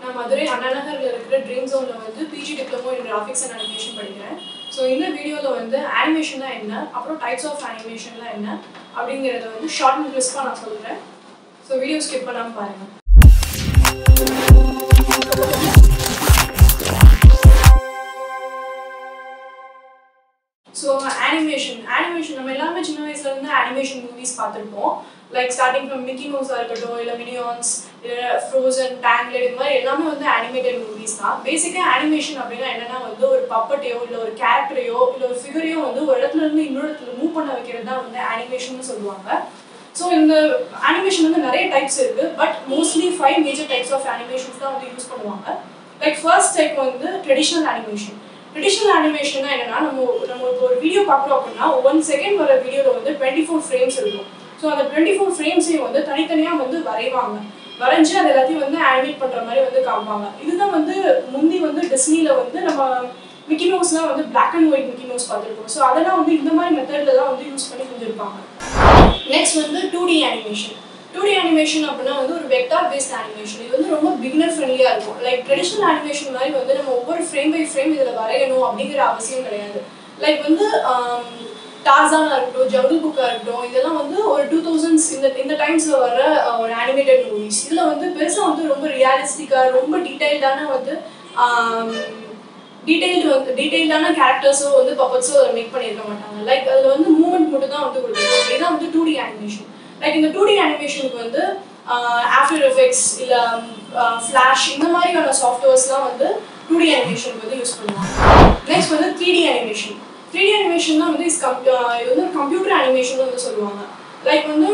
நான் மதுரை அண்ணா அண்ணாநகரில் இருக்கிற ட்ரீம் ஜோனில் வந்து PG diploma in graphics and animation படிக்கிறேன். ஸோ இந்த வீடியோவில் வந்து அனிமேஷன்னா என்ன? அப்புறம் டைப்ஸ் ஆஃப் அனிமேஷன்லாம் என்ன? அப்படிங்கிறத வந்து ஷார்ட் அண்ட் கிறிஸ்பாக நான் சொல்கிறேன் ஸோ வீடியோ ஸ்கிப் பண்ணாமல் பாருங்கள் ஸோ அனிமேஷன் அனிமேஷன் நம்ம எல்லாமே சின்ன வயசுலேருந்து அனிமேஷன் மூவிஸ் பார்த்துருப்போம். லைக் ஸ்டார்டிங் ஃப்ரம் மிக்கி மவுஸாக இருக்கட்டும் இல்லை மினியான்ஸ் இல்லை ஃப்ரோசன் டேங்க்லெட் இது மாதிரி எல்லாமே வந்து அனிமேட்டட் மூவிஸ் தான். பேசிக்காக அனிமேஷன் அப்படின்னா என்னன்னா வந்து ஒரு பப்பட்டையோ இல்லை ஒரு கேரக்டரையோ இல்லை ஒரு ஃபிகரையோ வந்து ஒரு இடத்துல இருந்து இன்னொரு இடத்துல மூவ் பண்ண வைக்கிறது தான் வந்து அனிமேஷன் சொல்லுவாங்க. ஸோ இந்த அனிமேஷன் வந்து நிறைய டைப்ஸ் இருக்குது but mostly five major types of animations தான் வந்து யூஸ் பண்ணுவாங்க. லைக் ஃபர்ஸ்ட் டைப் வந்து ட்ரெடிஷ்னல் அனிமேஷன் ட்ரெடிஷ்னல் அனிமேஷன்னா என்னன்னா நம்ம நம்ம இப்போ ஒரு வீடியோ பார்க்குறோம் அப்படின்னா ஒன் செகண்ட் வர வீடியோவில் வந்து டுவெண்ட்டி ஃபோர் ஃப்ரேம்ஸ் இருக்கும். ஸோ அந்த டுவெண்ட்டி ஃபோர் ஃப்ரேம்ஸையும் வந்து தனித்தனியாக வந்து வரைவாங்க. வரைஞ்சி அது எல்லாத்தையும் வந்து ஆனிமேட் பண்ணுற மாதிரி வந்து காமிப்பாங்க. இதுதான் வந்து முந்தி வந்து டிஸ்னியில் வந்து நம்ம மிக்கி நோஸ்லாம் வந்து பிளாக் அண்ட் ஒயிட் மிக்கி மோஸ் பார்த்துருக்கோம் ஸோ அதெல்லாம் வந்து இந்த மாதிரி மெத்தடில் தான் வந்து யூஸ் பண்ணி செஞ்சுருப்பாங்க. நெக்ஸ்ட் வந்து two D animation two D animation அப்படின்னா வந்து ஒரு வெக்டார் பேஸ்ட் அனிமேஷன் இது வந்து ரொம்ப பிகினர் ஃப்ரெண்ட்லியாக இருக்கும். லைக் ட்ரெடிஷ்னல் அனிமேஷன் மாதிரி வந்து நம்ம ஒவ்வொரு ஃப்ரேம் பை ஃப்ரேம் இதில் வரையணும் அப்படிங்கிற அவசியம் கிடையாது. லைக் வந்து um, டார்சானா இருக்கட்டும் ஜங்கிள் புக்காக இருக்கட்டும் இதெல்லாம் வந்து ஒரு டூ தௌசண்ட்ஸ் இந்த இந்த டைம்ஸில் வர ஒரு அனிமேட்டட் மூவிஸ் இதில் வந்து பெருசாக வந்து ரொம்ப ரியாலிஸ்டிக்காக ரொம்ப டீட்டெயில்டான வந்து டீடைல்டு வந்து டீடைல்டான கேரக்டர்ஸோ வந்து பப்பட்ஸோ மேக் பண்ணியிருக்க மாட்டாங்க. லைக் அதில் வந்து மூமெண்ட் மட்டும் தான் வந்து கொடுத்துருக்காங்க இதுதான் வந்து டூ டி அனிமேஷன் லைக் இந்த டூ டி அனிமேஷனுக்கு வந்து ஆஃப்டர் எஃபெக்ட்ஸ் இல்லை ஃப்ளாஷ் இந்த மாதிரியான சாஃப்ட்வேர்ஸ்லாம் வந்து டூ டி அனிமேஷனுக்கு வந்து யூஸ் பண்ணுவாங்க. நெக்ஸ்ட் வந்து three D animation three D animation தான் வந்து இஸ் இது வந்து கம்ப்யூட்டர் அனிமேஷன் வந்து சொல்லுவாங்க. லைக் வந்து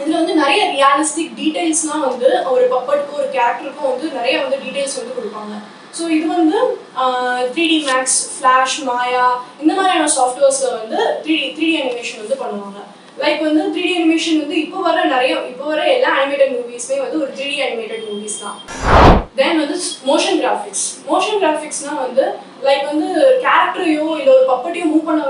இதில் வந்து நிறைய ரியாலிஸ்டிக் டீட்டெயில்ஸ்லாம் வந்து ஒரு பப்பட்டுக்கும் ஒரு கேரக்டருக்கும் வந்து நிறைய வந்து டீட்டெயில்ஸ் வந்து கொடுப்பாங்க. ஸோ இது வந்து three D Max Flash Maya இந்த மாதிரியான சாஃப்ட்வேர்ஸில் வந்து three D three D animation வந்து பண்ணுவாங்க. லைக் வந்து த்ரீ டி அனிமேஷன் வந்து இப்போ வர நிறைய இப்போ வர எல்லா அனிமேட்டட் மூவிஸ்மே வந்து ஒரு த்ரீ டி அனிமேட்டட் மூவிஸ் தான். தென் வந்து மோஷன் கிராஃபிக்ஸ் மோஷன் கிராஃபிக்ஸ்னால் வந்து லைக் வந்து கேரக்டரையோ இல்லை ஒரு பப்பட்டையோ மூவ் பண்ண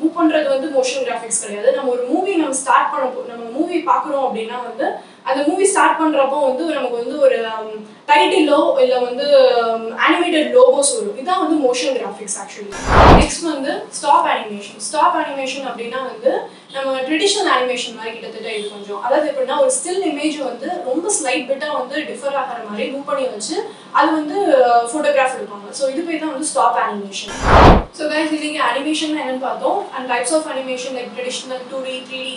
மூவ் பண்ணுறது வந்து மோஷன் கிராஃபிக்ஸ் கிடையாது. நம்ம ஒரு மூவி நம்ம ஸ்டார்ட் பண்ண நம்ம மூவி பார்க்குறோம் அப்படின்னா வந்து அந்த மூவி ஸ்டார்ட் பண்ணுறப்போ வந்து நமக்கு வந்து ஒரு um, டைட்டிலோ இல்லை வந்து um, அனிமேட்டட் லோகோஸ் வரும். இதுதான் வந்து மோஷன் கிராஃபிக்ஸ் ஆக்சுவலி நெக்ஸ்ட் வந்து ஸ்டாப் அனிமேஷன் ஸ்டாப் அனிமேஷன் அப்படின்னா வந்து நம்ம ட்ரெடிஷ்னல் அனிமேஷன் மாதிரி கிட்டத்தட்ட இது கொஞ்சம். அதாவது எப்படின்னா ஒரு ஸ்டில் இமேஜ் வந்து ரொம்ப ஸ்லைட் பிட்டாக வந்து டிஃபர் ஆகிற மாதிரி மூவ் பண்ணி வச்சு அது வந்து ஃபோட்டோகிராஃப் எடுப்பாங்க. ஸோ இது போய் தான் வந்து ஸ்டாப் அனிமேஷன் ஸோ கைஸ் இன்னைக்கு அனிமேஷன் என்னன்னு பார்த்தோம். And types of animation like traditional two D three D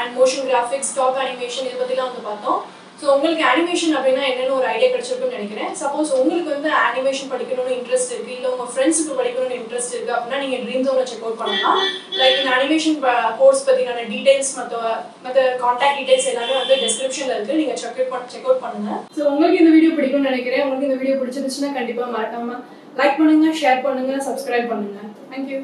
and motion graphics stop animation இதை பற்றிலாம் வந்து பார்த்தோம். ஸோ உங்களுக்கு அனிமேஷன் அப்படின்னா என்னென்னு ஒரு ஐடியா கிடைச்சிருக்குன்னு நினைக்கிறேன். சப்போஸ் உங்களுக்கு வந்து அனிமேஷன் படிக்கணும்னு இன்ட்ரெஸ்ட் இருக்குது இல்லை உங்கள் ஃப்ரெண்ட்ஸுக்கு படிக்கணும்னு இன்ட்ரெஸ்ட் இருக்குது அப்படின்னா நீங்கள் ட்ரீம் ஜோனை செக் அவுட் பண்ணலாம். லைக் இந்த அனிமேஷன் கோர்ஸ் பற்றின டீடைல்ஸ் மற்ற மற்ற காண்டாக்ட் டீடைல்ஸ் எல்லாமே வந்து டிஸ்கிரிப்ஷனில் இருக்குது நீங்கள் செக் அவுட் பண்ண செக் அவுட் பண்ணுங்க. ஸோ உங்களுக்கு இந்த வீடியோ பிடிக்கும்னு நினைக்கிறேன். உங்களுக்கு இந்த வீடியோ பிடிச்சிருந்துச்சுன்னா கண்டிப்பாக மறக்காமல் லைக் பண்ணுங்கள் ஷேர் பண்ணுங்கள் சப்ஸ்கிரைப் பண்ணுங்கள் தேங்க்யூ